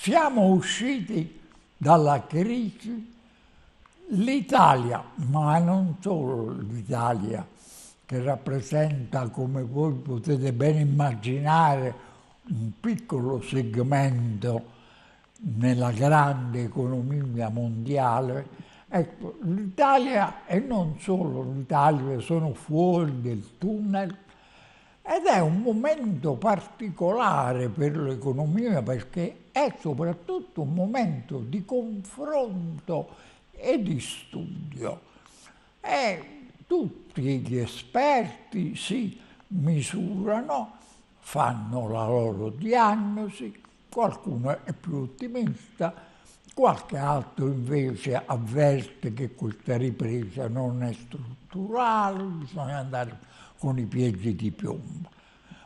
siamo usciti dalla crisi, l'Italia, ma non solo l'Italia, che rappresenta, come voi potete ben immaginare, un piccolo segmento nella grande economia mondiale, ecco, l'Italia e non solo l'Italia sono fuori del tunnel ed è un momento particolare per l'economia perché è soprattutto un momento di confronto e di studio. E tutti gli esperti si misurano, fanno la loro diagnosi, qualcuno è più ottimista, qualche altro invece avverte che questa ripresa non è strutturale, bisogna andare con i piedi di piombo.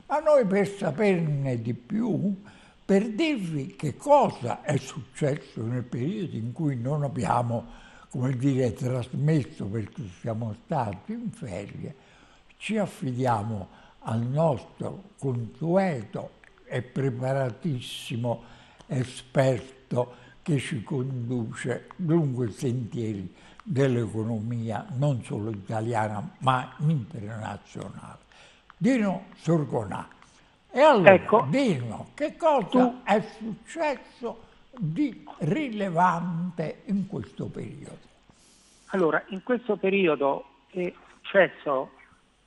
Ma noi per saperne di più, per dirvi che cosa è successo nel periodo in cui non abbiamo, come dire, trasmesso perché siamo stati in ferie, ci affidiamo al nostro consueto e preparatissimo esperto che ci conduce lungo i sentieri dell'economia non solo italiana ma internazionale. Dino Sorgonà. E allora, ecco, Dino, che cosa tu... è successo di rilevante in questo periodo? Allora, in questo periodo è successo,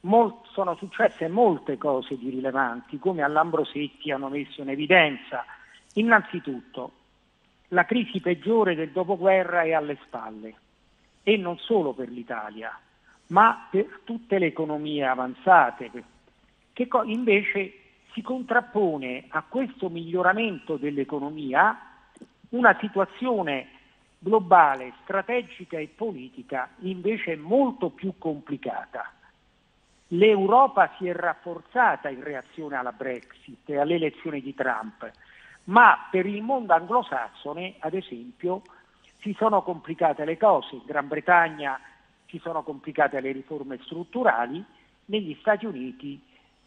molt, sono successe molte cose di rilevanti, come all'Ambrosetti hanno messo in evidenza. Innanzitutto, la crisi peggiore del dopoguerra è alle spalle e non solo per l'Italia, ma per tutte le economie avanzate, che invece si contrappone a questo miglioramento dell'economia una situazione globale, strategica e politica invece molto più complicata. L'Europa si è rafforzata in reazione alla Brexit e alle elezioni di Trump, ma per il mondo anglosassone, ad esempio, si sono complicate le cose, in Gran Bretagna si sono complicate le riforme strutturali, negli Stati Uniti,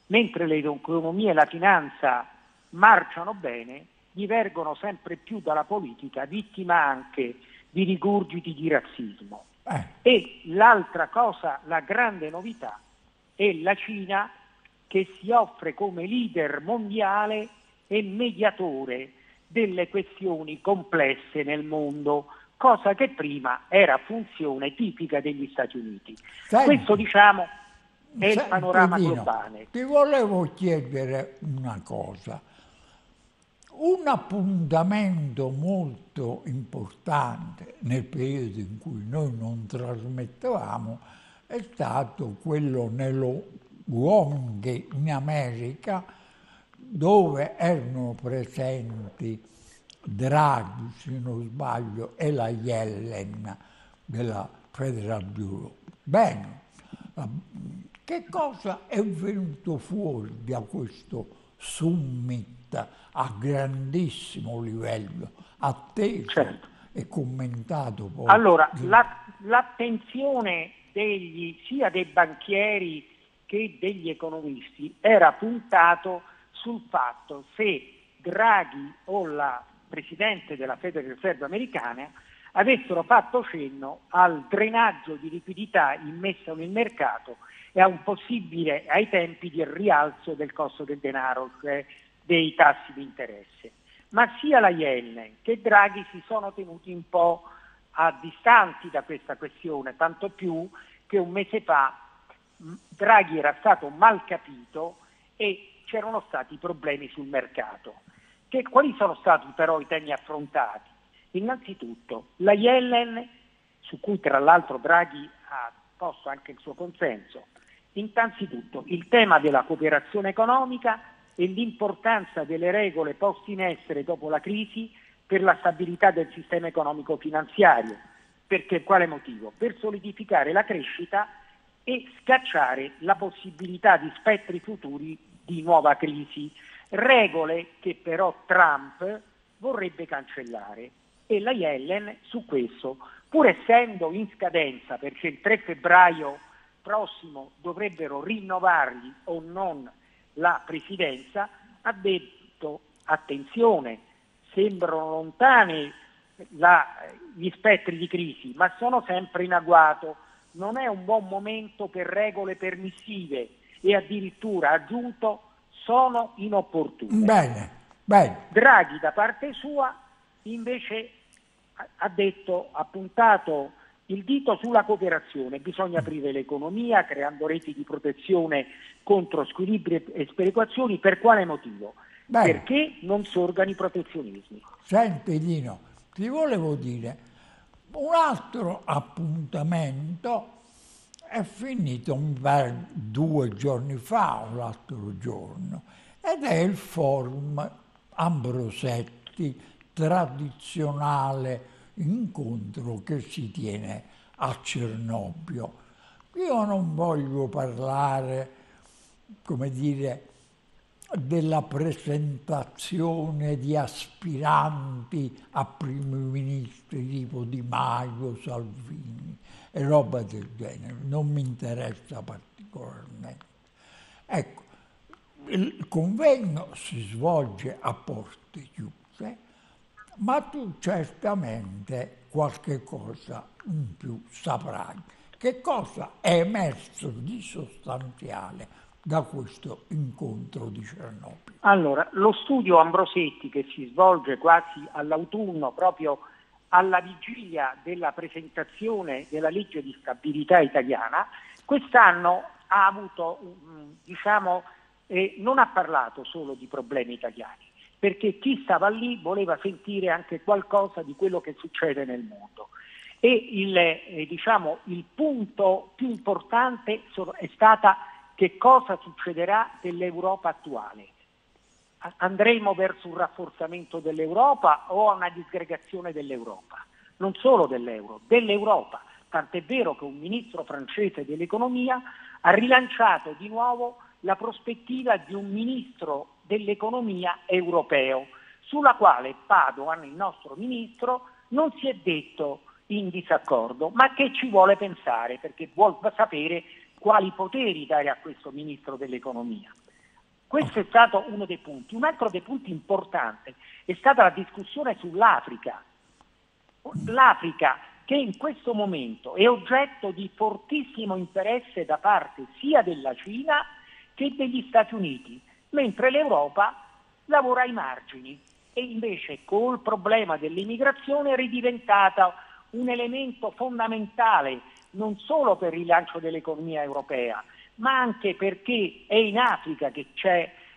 mentre le economie e la finanza marciano bene, divergono sempre più dalla politica, vittima anche di rigurgiti di razzismo. Eh. E l'altra cosa, la grande novità, è la Cina che si offre come leader mondiale e mediatore delle questioni complesse nel mondo, cosa che prima era funzione tipica degli Stati Uniti. Senti, Questo diciamo è il panorama Dino, globale. Ti volevo chiedere una cosa. Un appuntamento molto importante nel periodo in cui noi non trasmettevamo è stato quello nello Wong in America dove erano presenti Draghi, se non sbaglio, e la Yellen della Federal Bureau. Bene, che cosa è venuto fuori da questo summit a grandissimo livello, atteso certo. e commentato poi? Allora, la, l'attenzione degli, sia dei banchieri che degli economisti era puntato sul fatto se Draghi o la Presidente della Federal Reserve americana avessero fatto cenno al drenaggio di liquidità immesso nel mercato e a un possibile, ai tempi, di rialzo del costo del denaro, cioè dei tassi di interesse. Ma sia la Yellen che Draghi si sono tenuti un po' a distanti da questa questione, tanto più che un mese fa Draghi era stato mal capito e c'erano stati problemi sul mercato. Che, quali sono stati però i temi affrontati? Innanzitutto la Yellen, su cui tra l'altro Draghi ha posto anche il suo consenso, innanzitutto il tema della cooperazione economica e l'importanza delle regole poste in essere dopo la crisi per la stabilità del sistema economico finanziario. Perché quale motivo? Per solidificare la crescita e scacciare la possibilità di spettri futuri di nuova crisi, regole che però Trump vorrebbe cancellare e la Yellen su questo, pur essendo in scadenza perché il 3 febbraio prossimo dovrebbero rinnovargli o non la presidenza, ha detto attenzione, sembrano lontani la, gli spettri di crisi, ma sono sempre in agguato. Non è un buon momento per regole permissive e addirittura aggiunto sono inopportune. Bene, bene. Draghi da parte sua invece ha detto, ha puntato il dito sulla cooperazione, bisogna aprire l'economia creando reti di protezione contro squilibri e sperequazioni, per quale motivo? Bene. Perché non sorgano i protezionismi. Senti Dino, ti volevo dire, un altro appuntamento è finito un due giorni fa o l'altro giorno ed è il forum Ambrosetti tradizionale incontro che si tiene a Cernobbio. Io non voglio parlare, come dire, della presentazione di aspiranti a primi ministri tipo Di Maio, Salvini e roba del genere, non mi interessa particolarmente. Ecco, il convegno si svolge a porte chiuse, ma tu certamente qualche cosa in più saprai. Che cosa è emerso di sostanziale da questo incontro di Cernobbio? Allora, lo studio Ambrosetti che si svolge quasi all'autunno, proprio alla vigilia della presentazione della legge di stabilità italiana, quest'anno ha avuto, mm, diciamo, eh, non ha parlato solo di problemi italiani, perché chi stava lì voleva sentire anche qualcosa di quello che succede nel mondo. E il, eh, diciamo, il punto più importante è stata che cosa succederà dell'Europa attuale. Andremo verso un rafforzamento dell'Europa o a una disgregazione dell'Europa? Non solo dell'euro, dell'Europa. Tant'è vero che un ministro francese dell'economia ha rilanciato di nuovo la prospettiva di un ministro dell'economia europeo, sulla quale Padoan, il nostro ministro, non si è detto in disaccordo, ma che ci vuole pensare perché vuole sapere quali poteri dare a questo ministro dell'economia. Questo è stato uno dei punti. Un altro dei punti importanti è stata la discussione sull'Africa. L'Africa che in questo momento è oggetto di fortissimo interesse da parte sia della Cina che degli Stati Uniti, mentre l'Europa lavora ai margini e invece col problema dell'immigrazione è ridiventata un elemento fondamentale non solo per il rilancio dell'economia europea, ma anche perché è in Africa che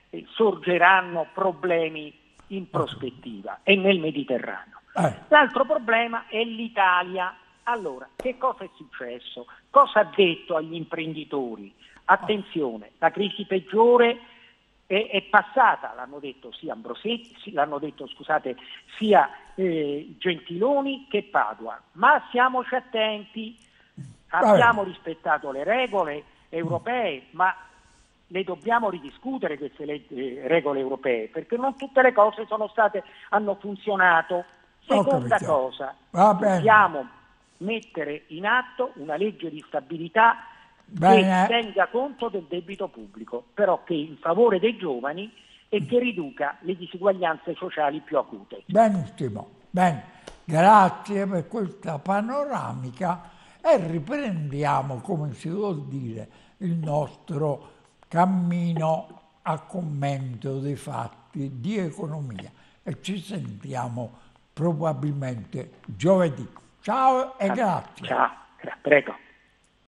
eh, sorgeranno problemi in prospettiva e nel Mediterraneo. Eh. L'altro problema è l'Italia. Allora, che cosa è successo? Cosa ha detto agli imprenditori? Attenzione, la crisi peggiore è, è passata, l'hanno detto sia Ambrosetti, l'hanno detto scusate, sia eh, Gentiloni che Padua, ma siamoci attenti Abbiamo rispettato le regole europee, ma le dobbiamo ridiscutere queste legge, regole europee, perché non tutte le cose state, hanno funzionato. Seconda cosa, dobbiamo mettere in atto una legge di stabilità Bene. che tenga conto del debito pubblico, però che in favore dei giovani e che riduca le disuguaglianze sociali più acute. Benissimo, bene. Grazie per questa panoramica e riprendiamo, come si vuol dire, il nostro cammino a commento dei fatti di economia e ci sentiamo probabilmente giovedì. Ciao e grazie. Ciao, prego.